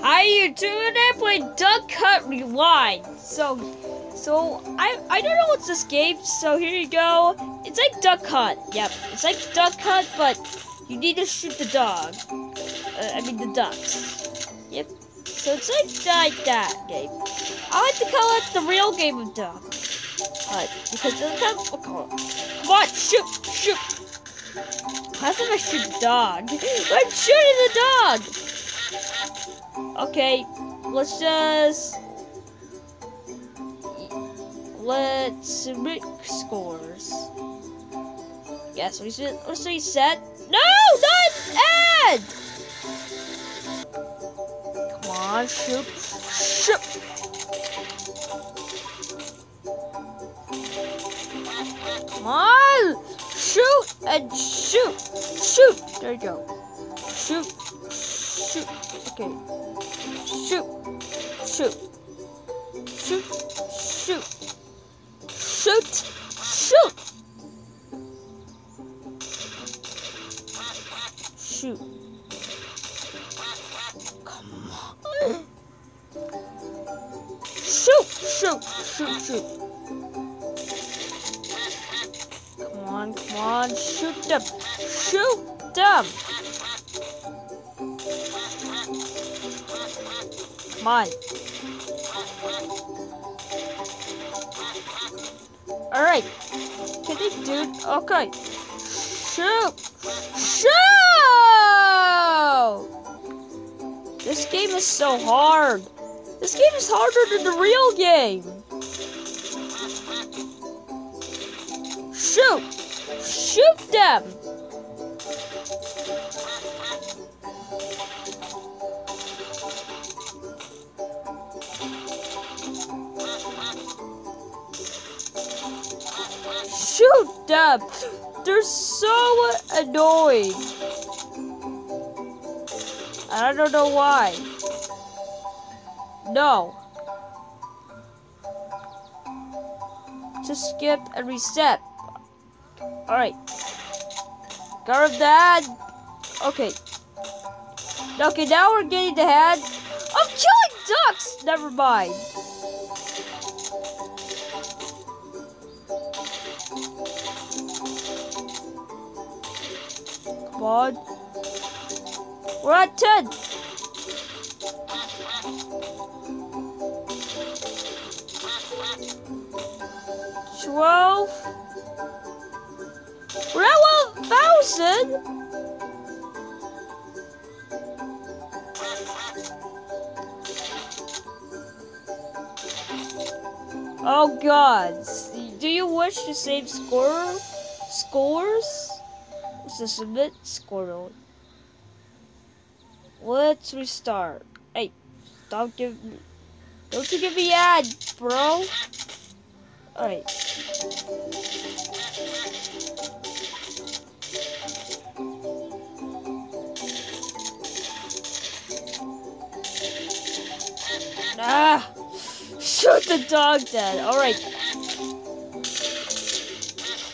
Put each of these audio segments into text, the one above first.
Hi you today play Duck Hunt Rewind. So so I I don't know what's this game, so here you go. It's like Duck Hunt. Yep, it's like Duck Hunt, but you need to shoot the dog. Uh, I mean the ducks. Yep. So it's like, like that game. I like to call it the real game of Duck Hunt because it's kind of, come on, shoot, shoot. How can I shoot the dog? I'm shooting the dog. Okay, let's just let's make scores. Yes, we should. Let's reset. No, not Ed. Come on, shoot, shoot. Come on, shoot and shoot, shoot. There you go. Shoot, shoot. Okay. Shoot, shoot, shoot, shoot. Shoot! Shoot! Come on. Shoot! Shoot! Shoot! Shoot! Come on, come on, shoot them! Shoot them! Come on. Alright. Can they do okay. Shoot! Shoot! This game is so hard. This game is harder than the real game. Shoot! Shoot them! Shoot them! They're so annoying. I don't know why. No. Just skip and reset. Alright. Got rid of that. Okay. Okay, now we're getting the head. I'm killing ducks! Never mind. On. We're at 10. Twelve. We're at one thousand. Oh God! Do you wish to save score scores? A submit score. Let's restart. Hey, don't give me, don't you give me ad, bro. Alright. Ah! Shoot the dog dead. Alright.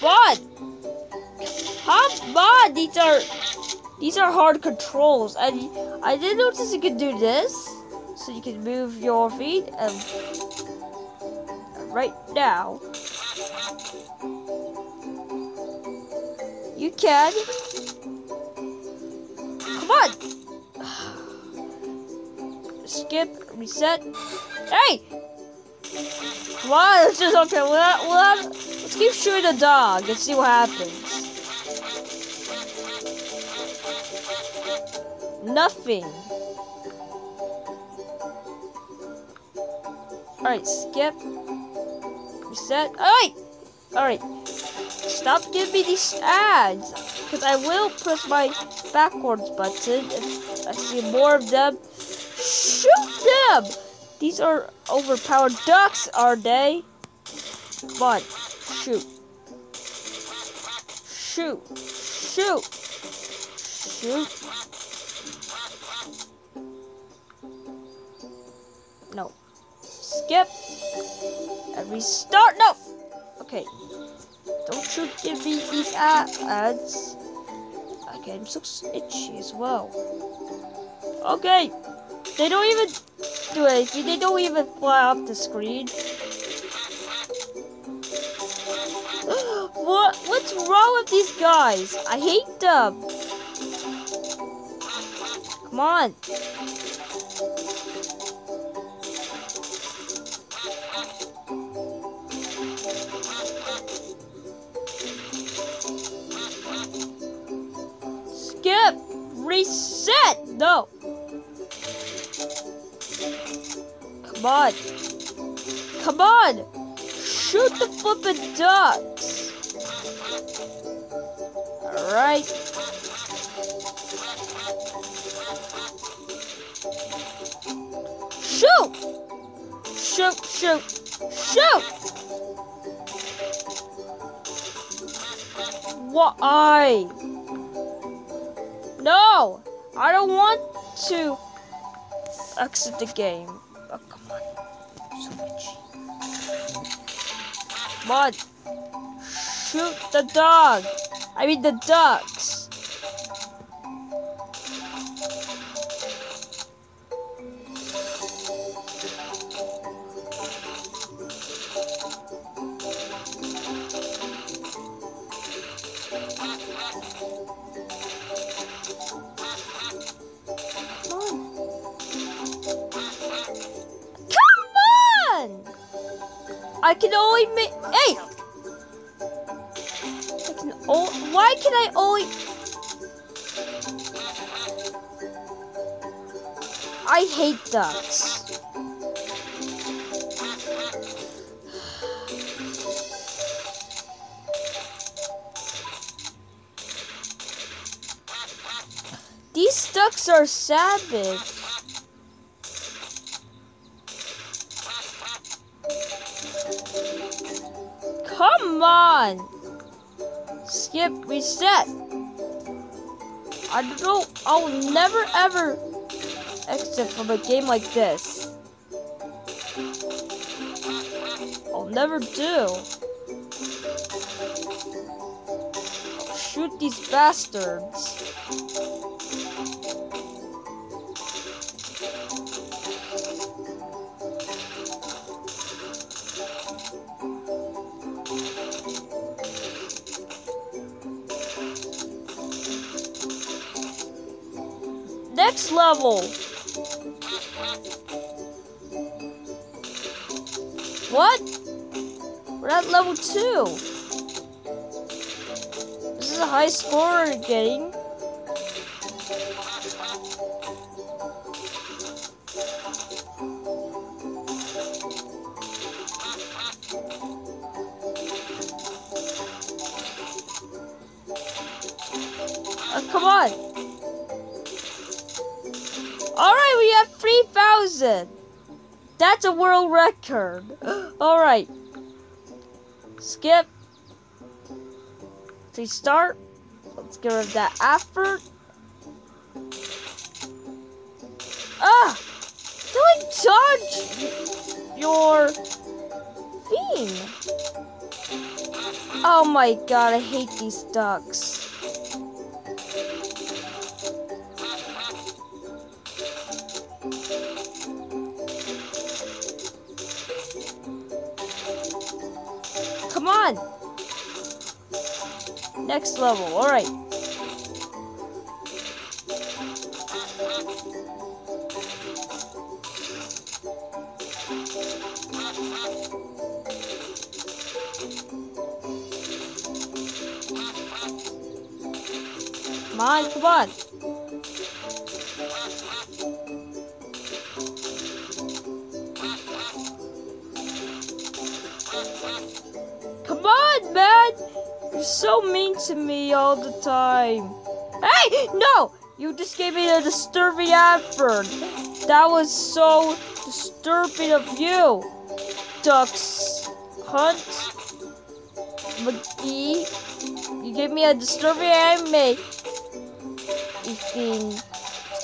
What? Come on! These are these are hard controls. And I did notice you could do this. So you can move your feet and right now you can come on skip reset hey come on just okay we'll we'll have, let's keep shooting the dog and see what happens nothing Alright, skip. Reset. Alright! Alright. Stop giving me these ads. Because I will press my backwards button if I see more of them. Shoot them! These are overpowered ducks, are they? On. Shoot. Shoot. Shoot. Shoot. Skip and restart. No. Okay. Don't you give me these ads. Okay, I'm so itchy as well. Okay. They don't even do anything. They don't even fly off the screen. what? What's wrong with these guys? I hate them. Come on. Come on! Come on! Shoot the flippin' ducks! Alright. Shoot! Shoot, shoot, shoot! Why? No! I don't want to exit the game. So. Come on. Shoot the dog. I mean the ducks. I can only make. Hey! I can Why can I only. I hate ducks. These ducks are savage. On! Skip reset. I don't. I'll never ever exit from a game like this. I'll never do. Shoot these bastards. Next level. What? We're at level two. This is a high score getting. Oh, come on. Alright, we have 3,000. That's a world record. Alright. Skip. Please start. Let's get rid of that effort. Ah! Don't dodge your theme. Oh my god, I hate these ducks. Next level, alright. Come on, come on. You're so mean to me all the time. Hey, no! You just gave me a disturbing effort. That was so disturbing of you. Ducks Hunt McGee. You gave me a disturbing anime. Eating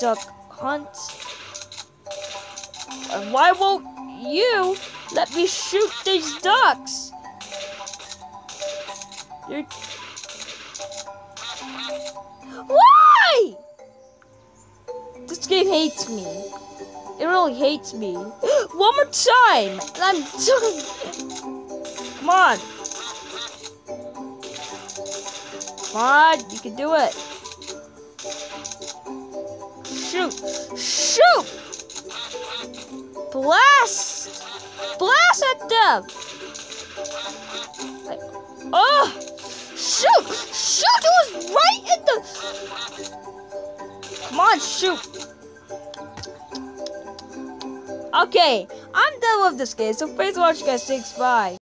Duck Hunt. And why won't you let me shoot these ducks? You're... Why? This game hates me. It really hates me. One more time! And I'm done! Come on! Come on, you can do it! Shoot! Shoot! Blast! Blast at them! Oh! Shoot! Shoot! It was right in the... Come on, shoot! Okay, I'm done with this game, so for watching guys, thanks, bye.